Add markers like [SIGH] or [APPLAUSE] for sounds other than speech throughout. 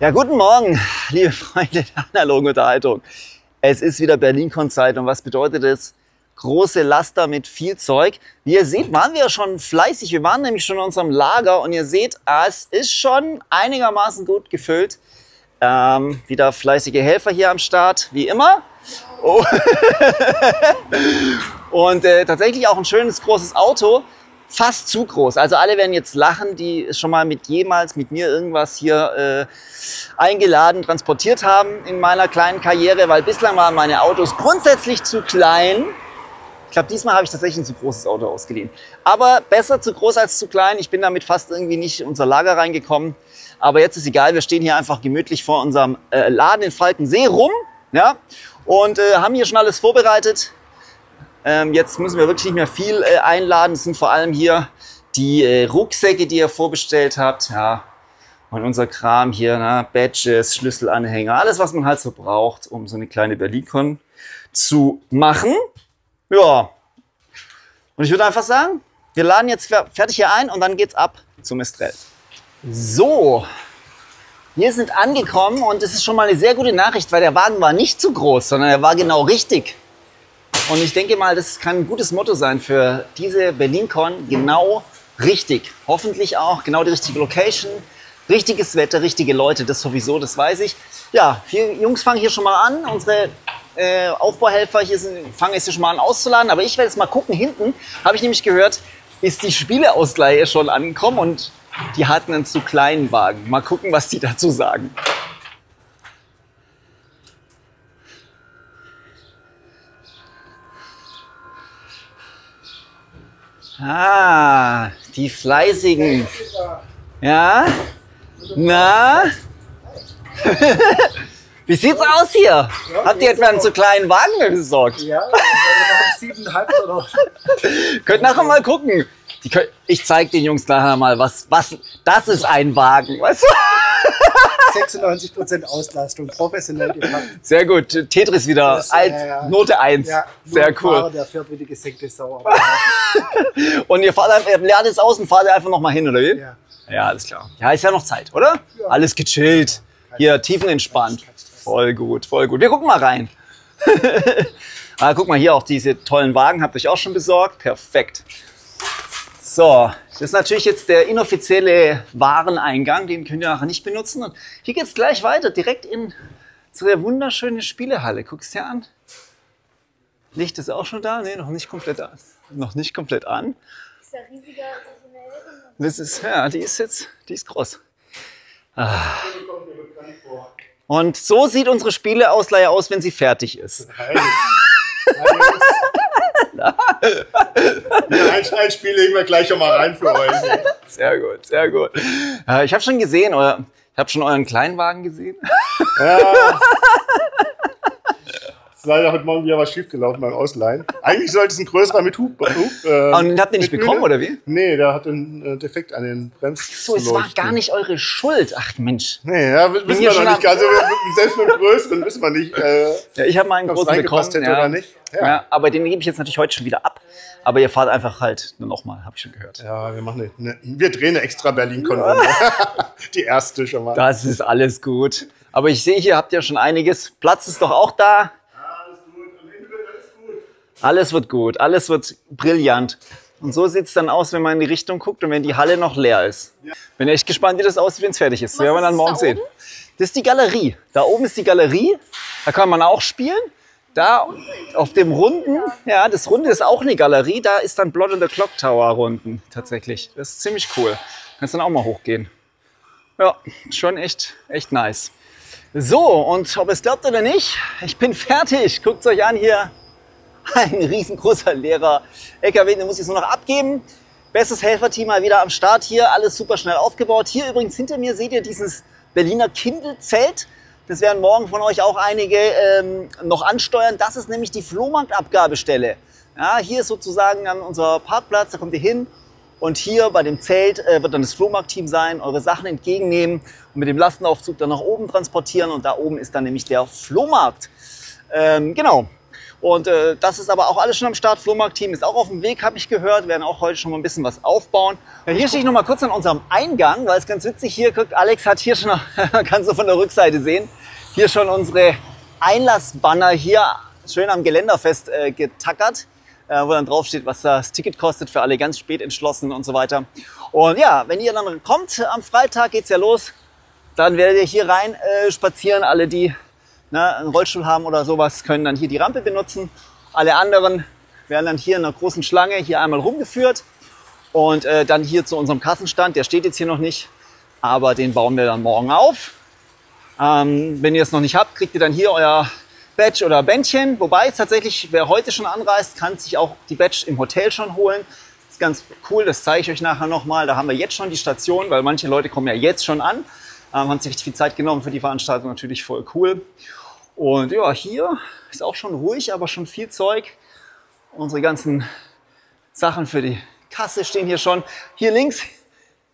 Ja, guten Morgen, liebe Freunde der analogen Unterhaltung. Es ist wieder Berlin-Con-Zeit und was bedeutet es? Große Laster mit viel Zeug. Wie ihr seht, waren wir schon fleißig. Wir waren nämlich schon in unserem Lager und ihr seht, es ist schon einigermaßen gut gefüllt. Ähm, wieder fleißige Helfer hier am Start, wie immer. Oh. [LAUGHS] und äh, tatsächlich auch ein schönes großes Auto fast zu groß. Also alle werden jetzt lachen, die schon mal mit jemals mit mir irgendwas hier äh, eingeladen, transportiert haben in meiner kleinen Karriere, weil bislang waren meine Autos grundsätzlich zu klein. Ich glaube, diesmal habe ich tatsächlich ein zu großes Auto ausgeliehen. Aber besser zu groß als zu klein. Ich bin damit fast irgendwie nicht in unser Lager reingekommen. Aber jetzt ist egal, wir stehen hier einfach gemütlich vor unserem äh, Laden in Falkensee rum ja, und äh, haben hier schon alles vorbereitet. Ähm, jetzt müssen wir wirklich nicht mehr viel äh, einladen. Es sind vor allem hier die äh, Rucksäcke, die ihr vorbestellt habt. Ja. Und unser Kram hier, na, Badges, Schlüsselanhänger, alles, was man halt so braucht, um so eine kleine BerlinCon zu machen. Ja. Und ich würde einfach sagen, wir laden jetzt fertig hier ein und dann geht's ab zum Estrell. So, wir sind angekommen und es ist schon mal eine sehr gute Nachricht, weil der Wagen war nicht zu groß, sondern er war genau richtig. Und ich denke mal, das kann ein gutes Motto sein für diese BerlinCon. Genau richtig. Hoffentlich auch genau die richtige Location, richtiges Wetter, richtige Leute. Das sowieso, das weiß ich. Ja, wir Jungs fangen hier schon mal an. Unsere äh, Aufbauhelfer hier sind, fangen jetzt hier schon mal an auszuladen. Aber ich werde jetzt mal gucken. Hinten habe ich nämlich gehört, ist die Spieleausleihe schon angekommen und die hatten einen zu kleinen Wagen. Mal gucken, was die dazu sagen. Ah, die Fleißigen. Ja? Na? [LAUGHS] Wie sieht's aus hier? Ja, Habt ihr etwa einen zu kleinen Wagen besorgt? Ja, siebeneinhalb oder. [LAUGHS] Könnt nachher mal gucken. Können, ich zeig den Jungs nachher mal, was, was, das ist ein Wagen, weißt du? [LAUGHS] 96% Auslastung, professionell gemacht. Sehr gut. Tetris wieder ist, als äh. Note 1. Ja, Sehr cool. Fahrer, der fährt wie die gesenkte Sau. [LAUGHS] und ihr fahrt einfach, lernt es aus und fahrt einfach noch mal hin, oder wie? Ja. Ja, alles klar. Ja, ist ja noch Zeit, oder? Ja. Alles gechillt. Hier, tiefenentspannt. Voll gut, voll gut. Wir gucken mal rein. [LAUGHS] ah, guck mal, hier auch diese tollen Wagen habt ihr euch auch schon besorgt. Perfekt. So, das ist natürlich jetzt der inoffizielle Wareneingang, den könnt ihr nachher nicht benutzen. Und hier geht es gleich weiter, direkt in zu der wunderschönen Spielehalle. Guck es dir an. Licht ist auch schon da? Nee, noch nicht komplett an. Noch nicht komplett an. Ist ja riesiger als in der Das ist, ja, die ist jetzt, die ist groß. Ah. Und so sieht unsere Spieleausleihe aus, wenn sie fertig ist. Nein. ja, ein, ein Spiel legen wir gleich schon mal rein für euch. [LAUGHS] Sehr gut, sehr gut. Äh, ich habe schon gesehen, euer, ich habe schon euren Kleinwagen gesehen. Ja. Ist leider heute Morgen wieder was schiefgelaufen beim Ausleihen. Eigentlich sollte es ein größerer mit Hub. Hub äh, Und den habt ihr nicht bekommen, oder wie? Nee, der hat einen äh, Defekt an den Bremsen. So, es war gar nicht eure Schuld. Ach Mensch. Nee, ja, wissen wir noch nicht. Also, selbst mit dem größeren wissen wir nicht. Äh, ja, ich habe mal einen großen bekommen. Hätte ja. oder nicht. Ja. ja. aber den gebe ich jetzt natürlich heute schon wieder ab. Aber ihr fahrt einfach halt nur nochmal, habe ich schon gehört. Ja, wir machen eine, wir drehen eine extra Berlin-Konvoi. [LAUGHS] Die erste schon mal. Das ist alles gut. Aber ich sehe hier, habt ihr schon einiges. Platz ist doch auch da. Alles wird gut, alles wird brillant. Und so sieht es dann aus, wenn man in die Richtung guckt und wenn die Halle noch leer ist. Bin echt gespannt, wie das aussieht, wenn es fertig ist. Das werden wir dann morgen da sehen. Das ist die Galerie. Da oben ist die Galerie. Da kann man auch spielen. Da auf dem Runden, ja, das Runde ist auch eine Galerie. Da ist dann Blood in the Clock Tower Runden tatsächlich. Das ist ziemlich cool. Kannst dann auch mal hochgehen. Ja, schon echt, echt nice. So, und ob es glaubt oder nicht, ich bin fertig. Guckt euch an hier ein riesengroßer leerer LKW, den muss ich nur noch abgeben. Bestes Helferteam mal wieder am Start hier, alles super schnell aufgebaut. Hier übrigens hinter mir seht ihr dieses Berliner Kindelzelt. Das werden morgen von euch auch einige ähm, noch ansteuern. Das ist nämlich die Flohmarktabgabestelle. Ja, hier ist sozusagen dann unser Parkplatz, da kommt ihr hin. Und hier bei dem Zelt äh, wird dann das Flohmarktteam sein, eure Sachen entgegennehmen und mit dem Lastenaufzug dann nach oben transportieren. Und da oben ist dann nämlich der Flohmarkt. Ähm, genau, Und äh, das ist aber auch alles schon am Start. Flohmarkt-Team ist auch auf dem Weg, habe ich gehört. Werden auch heute schon mal ein bisschen was aufbauen. Ja, hier stehe ich noch mal kurz an unserem Eingang, weil es ganz witzig hier guckt. Alex hat hier schon, [LAUGHS] kannst du von der Rückseite sehen, hier schon unsere Einlassbanner hier schön am Geländer fest äh, getackert, äh, wo dann drauf steht, was das Ticket kostet für alle ganz spät entschlossen und so weiter. Und ja, wenn ihr dann kommt am Freitag, geht's ja los. Dann werdet ihr hier rein äh, spazieren. Alle, die ne, einen Rollstuhl haben oder sowas, können dann hier die Rampe benutzen. Alle anderen werden dann hier in einer großen Schlange hier einmal rumgeführt und äh, dann hier zu unserem Kassenstand. Der steht jetzt hier noch nicht, aber den bauen wir dann morgen auf. Ähm, wenn ihr es noch nicht habt, kriegt ihr dann hier euer Badge oder Bändchen. Wobei es tatsächlich, wer heute schon anreist, kann sich auch die Badge im Hotel schon holen. Das ist ganz cool, das zeige ich euch nachher nochmal. Da haben wir jetzt schon die Station, weil manche Leute kommen ja jetzt schon an. Ähm, haben sich richtig viel Zeit genommen für die Veranstaltung, natürlich voll cool. Und ja, hier ist auch schon ruhig, aber schon viel Zeug. Unsere ganzen Sachen für die Kasse stehen hier schon. Hier links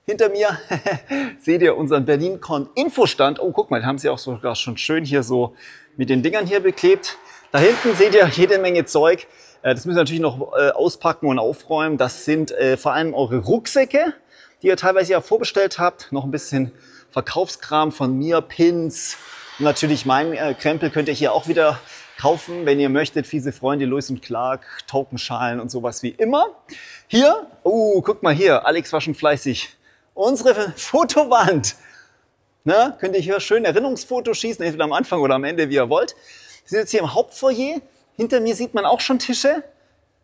hinter mir [LAUGHS] seht ihr unseren BerlinCon Infostand. Oh, guck mal, den haben sie auch sogar schon schön hier so mit den Dingern hier beklebt. Da hinten seht ihr jede Menge Zeug. Äh, das müssen wir natürlich noch äh, auspacken und aufräumen. Das sind äh, vor allem eure Rucksäcke, die ihr teilweise ja vorbestellt habt. Noch ein bisschen Verkaufskram von mir, Pins. Und natürlich mein äh, Krempel könnt ihr hier auch wieder kaufen, wenn ihr möchtet. Fiese Freunde, Lewis und Clark, Tokenschalen und sowas wie immer. Hier, oh, guck mal hier, Alex war schon fleißig. Unsere Fotowand. Na, könnt ihr hier schön Erinnerungsfotos schießen, entweder am Anfang oder am Ende, wie ihr wollt. Wir sind jetzt hier im Hauptfoyer. Hinter mir sieht man auch schon Tische.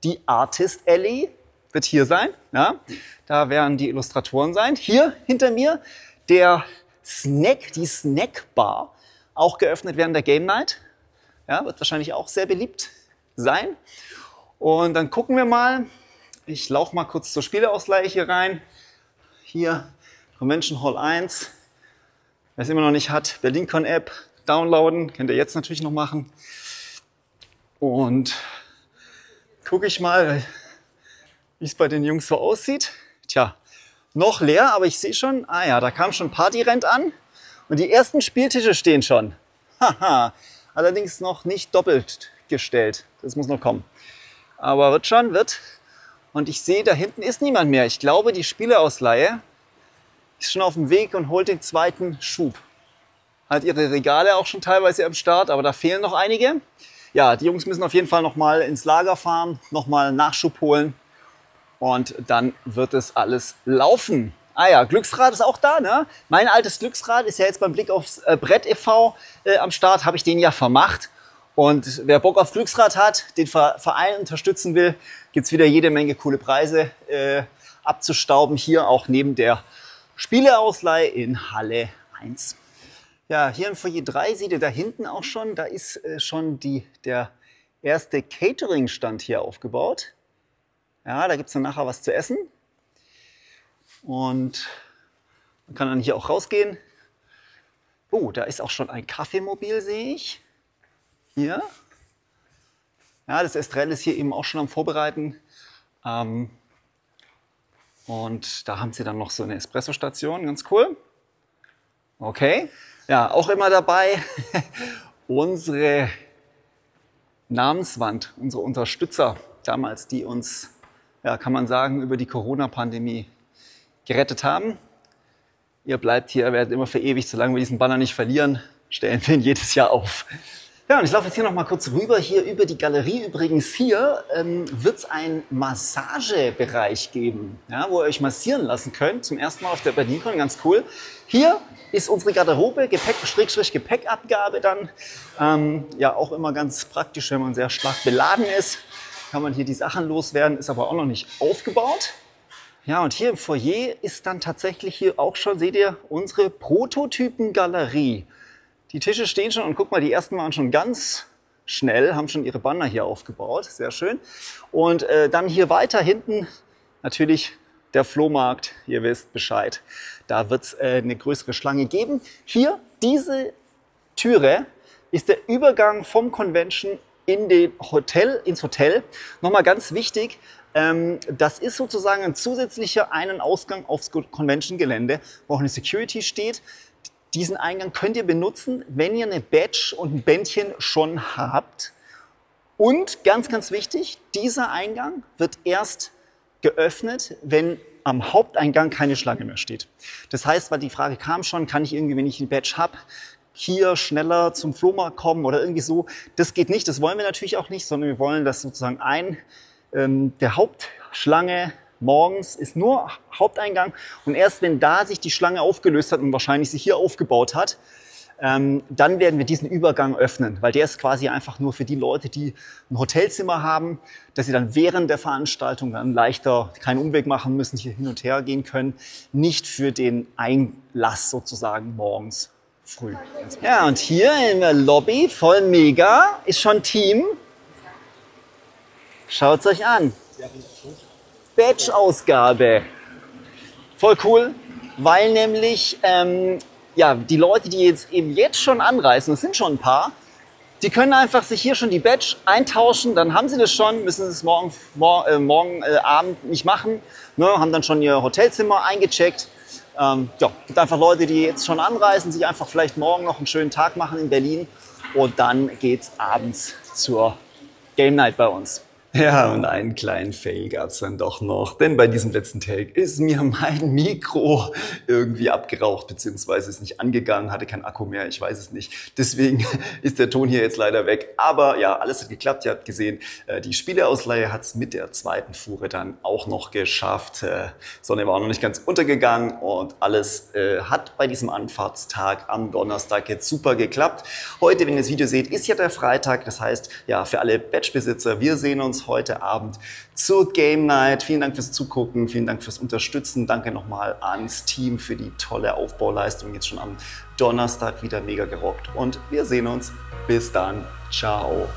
Die Artist Alley wird hier sein. Ja, da werden die Illustratoren sein. Hier hinter mir der Snack, die Snackbar, auch geöffnet während der Game Night. Ja, wird wahrscheinlich auch sehr beliebt sein. Und dann gucken wir mal. Ich laufe mal kurz zur Spieleausleihe hier rein. Hier Convention Hall 1. Wer es immer noch nicht hat, BerlinCon App downloaden. Könnt ihr jetzt natürlich noch machen. Und gucke ich mal, wie es bei den Jungs so aussieht. Tja, noch leer, aber ich sehe schon, ah ja, da kam schon Partyrent an und die ersten Spieltische stehen schon. Haha, allerdings noch nicht doppelt gestellt. Das muss noch kommen. Aber wird schon, wird. Und ich sehe, da hinten ist niemand mehr. Ich glaube, die Spieleausleihe ist schon auf dem Weg und holt den zweiten Schub. Hat ihre Regale auch schon teilweise am Start, aber da fehlen noch einige. Ja, die Jungs müssen auf jeden Fall noch mal ins Lager fahren, noch mal Nachschub holen und dann wird es alles laufen. Ah ja, Glücksrad ist auch da. Ne? Mein altes Glücksrad ist ja jetzt beim Blick aufs äh, Brett e.V. Äh, am Start, habe ich den ja vermacht. Und wer Bock auf Glücksrad hat, den Verein unterstützen will, gibt's wieder jede Menge coole Preise äh, abzustauben. Hier auch neben der Spieleausleihe in Halle 1. Ja, hier in Foyer 3 seht ihr da hinten auch schon, da ist äh, schon die, der erste Catering-Stand hier aufgebaut. Ja, da gibt es dann nachher was zu essen. Und man kann dann hier auch rausgehen. Oh, da ist auch schon ein Kaffeemobil, sehe ich. Hier. Ja, das Estrell ist hier eben auch schon am Vorbereiten. Ähm, und da haben sie dann noch so eine Espresso-Station, ganz cool. Okay. Ja, auch immer dabei [LAUGHS] unsere Namenswand, unsere Unterstützer damals, die uns ja, kann man sagen, über die Corona-Pandemie gerettet haben. Ihr bleibt hier, werdet immer verewigt, solange wir diesen Banner nicht verlieren, stellen wir ihn jedes Jahr auf. Ja, und ich laufe jetzt hier noch mal kurz rüber, hier über die Galerie. Übrigens hier ähm, wird es einen Massagebereich geben, ja, wo ihr euch massieren lassen könnt. Zum ersten Mal auf der BerlinCon, ganz cool. Hier ist unsere Garderobe, Gepäck, Gepäckabgabe dann. Ähm, ja, auch immer ganz praktisch, wenn man sehr stark beladen ist kann man hier die Sachen loswerden, ist aber auch noch nicht aufgebaut. Ja, und hier im Foyer ist dann tatsächlich hier auch schon, seht ihr, unsere Prototypengalerie. Die Tische stehen schon und guck mal, die ersten waren schon ganz schnell, haben schon ihre Banner hier aufgebaut. Sehr schön. Und äh, dann hier weiter hinten natürlich der Flohmarkt. Ihr wisst Bescheid. Da wird es äh, eine größere Schlange geben. Hier, diese Türe ist der Übergang vom Convention in den Hotel, ins Hotel. Nochmal ganz wichtig, ähm, das ist sozusagen ein zusätzlicher einen Ausgang aufs Convention-Gelände, wo auch eine Security steht. Diesen Eingang könnt ihr benutzen, wenn ihr eine Badge und ein Bändchen schon habt Und ganz, ganz wichtig, dieser Eingang wird erst geöffnet, wenn am Haupteingang keine Schlange mehr steht. Das heißt, weil die Frage kam schon, kann ich irgendwie, wenn ich ein Badge habe, hier schneller zum Flohmarkt kommen oder irgendwie so. Das geht nicht, das wollen wir natürlich auch nicht, sondern wir wollen, dass sozusagen ein, ähm, der Hauptschlange morgens ist nur Haupteingang und erst wenn da sich die Schlange aufgelöst hat und wahrscheinlich sich hier aufgebaut hat, ähm, dann werden wir diesen Übergang öffnen, weil der ist quasi einfach nur für die Leute, die ein Hotelzimmer haben, dass sie dann während der Veranstaltung dann leichter keinen Umweg machen müssen, hier hin und her gehen können, nicht für den Einlass sozusagen morgens früh. Ja, und hier in der Lobby, voll mega, ist schon Team. Schaut's euch an. Badge-Ausgabe. Voll cool, weil nämlich ähm, ja, die Leute, die jetzt eben jetzt schon anreisen, das sind schon ein paar, die können einfach sich hier schon die Badge eintauschen, dann haben sie das schon, müssen es morgen, mor äh, morgen äh, Abend nicht machen, ne, haben dann schon ihr Hotelzimmer eingecheckt. Ähm, ja, gibt einfach Leute, die jetzt schon anreisen, sich einfach vielleicht morgen noch einen schönen Tag machen in Berlin und dann geht's abends zur Game Night bei uns. [LAUGHS] Ja, und einen kleinen Fail gab's dann doch noch, denn bei diesem letzten Take ist mir mein Mikro irgendwie abgeraucht, beziehungsweise ist nicht angegangen, hatte keinen Akku mehr, ich weiß es nicht. Deswegen [LAUGHS] ist der Ton hier jetzt leider weg. Aber ja, alles hat geklappt, ihr habt gesehen, äh, die Spieleausleihe hat's mit der zweiten Fuhre dann auch noch geschafft. Äh, Sonne war auch noch nicht ganz untergegangen und alles äh, hat bei diesem Anfahrtstag am Donnerstag jetzt super geklappt. Heute, wenn ihr das Video seht, ist ja der Freitag, das heißt, ja, für alle Badge-Besitzer, wir sehen heute Abend zur Game Night. Vielen Dank fürs Zugucken, vielen Dank fürs Unterstützen. Danke nochmal ans Team für die tolle Aufbauleistung. Jetzt schon am Donnerstag wieder mega gerockt. Und wir sehen uns. Bis dann. Ciao.